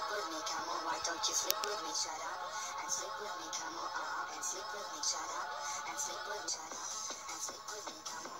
sleep with me, come on, why don't you sleep with me, shut up, and sleep with me, come on, uh, and sleep with me, shut up, and sleep with, me, shut up, and sleep with me, come on.